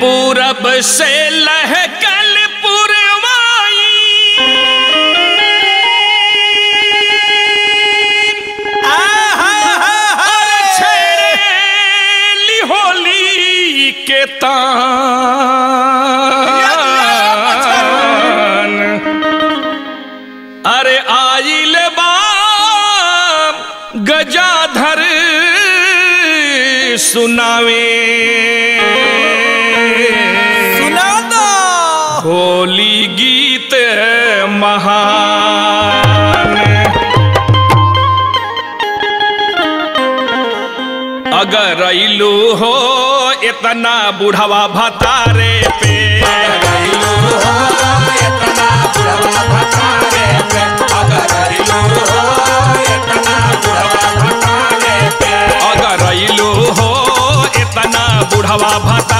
पूरब से लहकल पुरवाई। होली के तान। अरे आइल बा गजाधर सुनावे। सुना दो होली गीत महान। अगर अइलू हो इतना बुढ़वा भतारे पे। अगर अइलू हो इतना बुढ़वा भतारे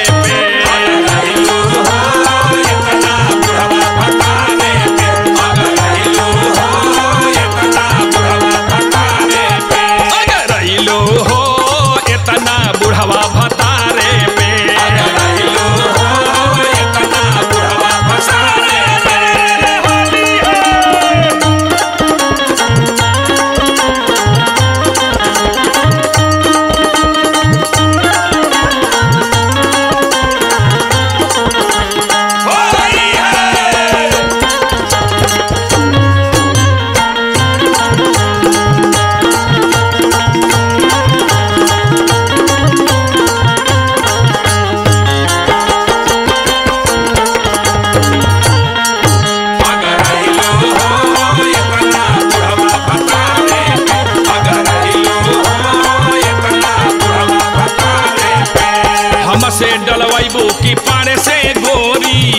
हमसे डलवाइबू की पारे से गोरी।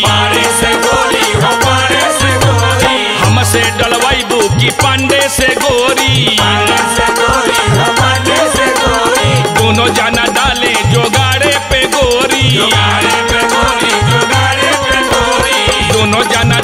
हमसे डलवाइबू की पांडे से गोरी। दोनों जाना डाले जोगाड़े पे गोरी। दोनों जाना गोरी जोगाड़े